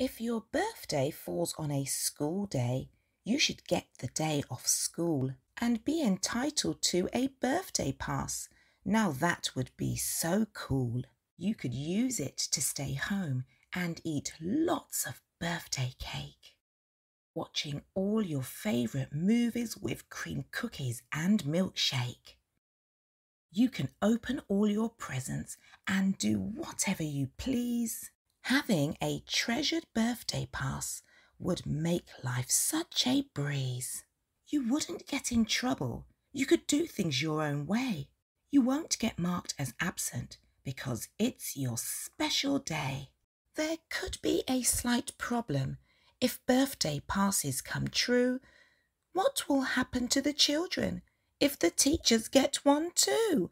If your birthday falls on a school day, you should get the day off school and be entitled to a birthday pass. Now that would be so cool. You could use it to stay home and eat lots of birthday cake. Watching all your favourite movies with cream cookies and milkshake. You can open all your presents and do whatever you please. Having a treasured birthday pass would make life such a breeze. You wouldn't get in trouble. You could do things your own way. You won't get marked as absent because it's your special day. There could be a slight problem if birthday passes come true. What will happen to the children if the teachers get one too?